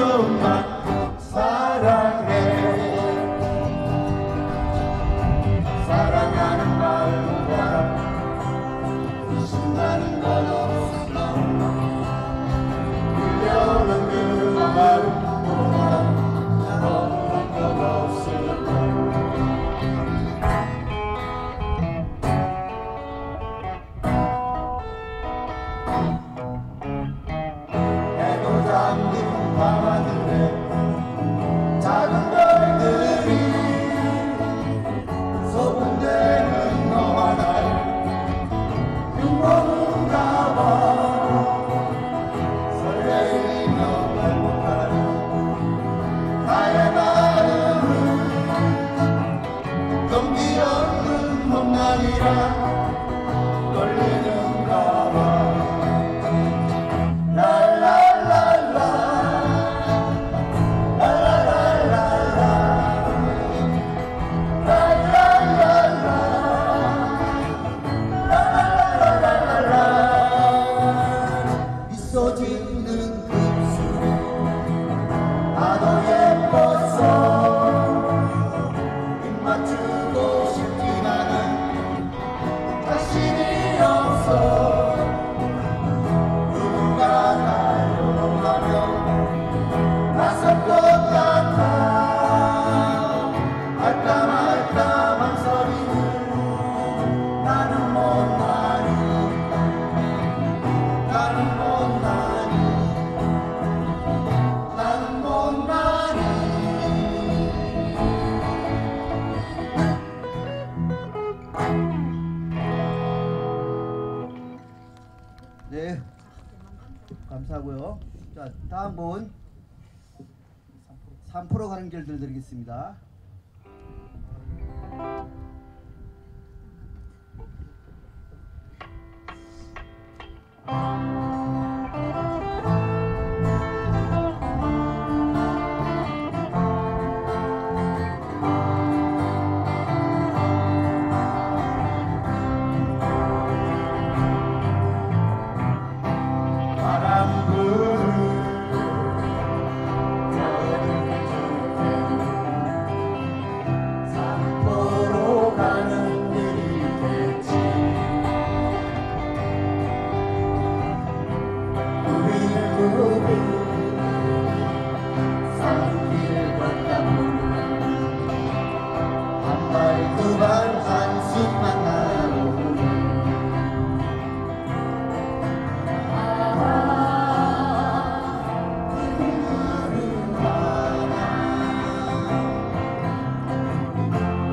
Jehovah. 네. 감사하고요. 자, 다음 분. 3% 가는 길 들드리겠습니다.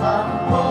I'm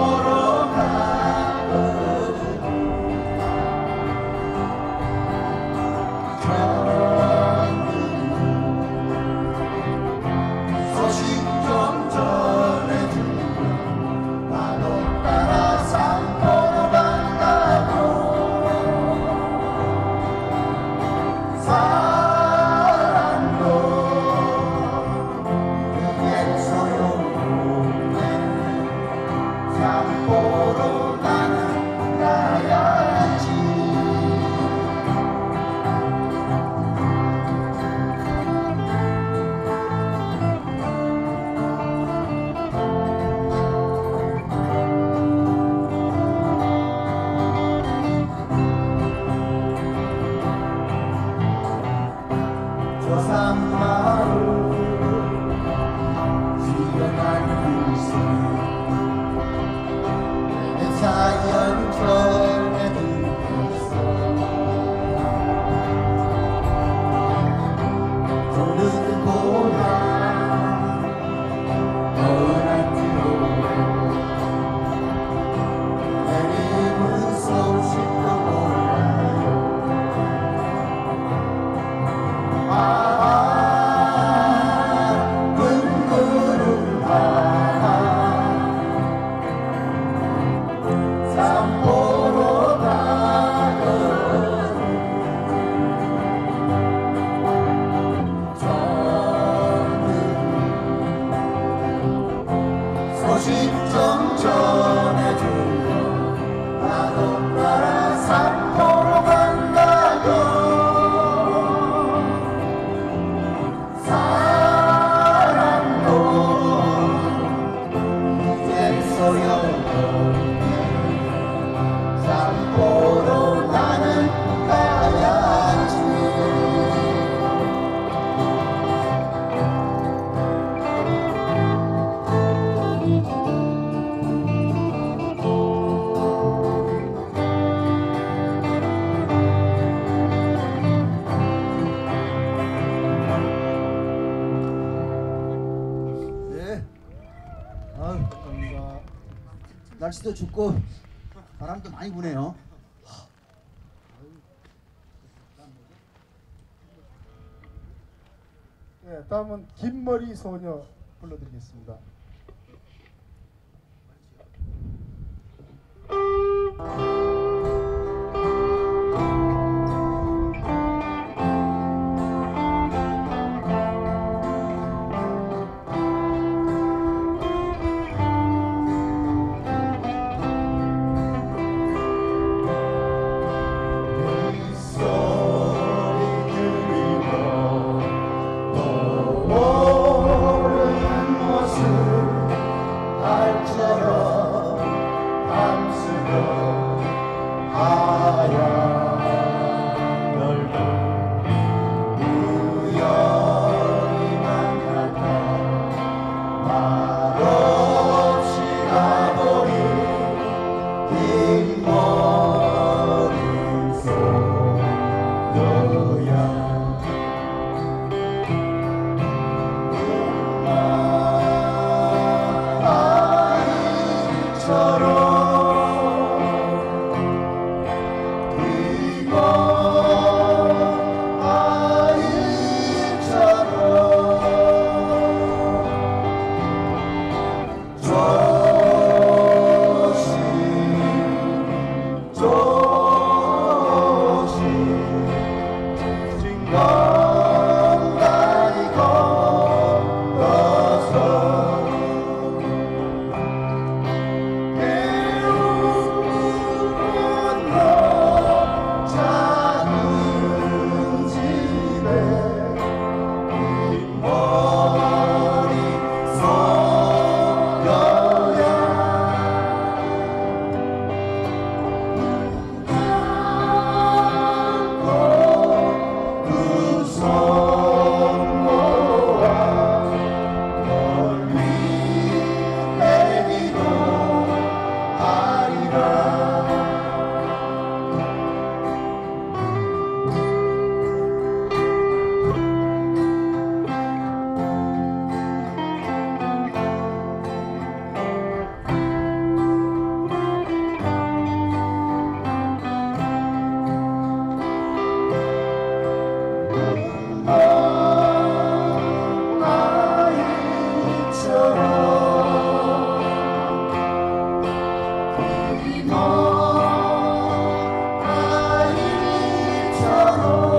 Oh. 날씨도 춥고 바람도 많이 부네요. 네, 다음은 긴머리 소녀 불러드리겠습니다. Oh.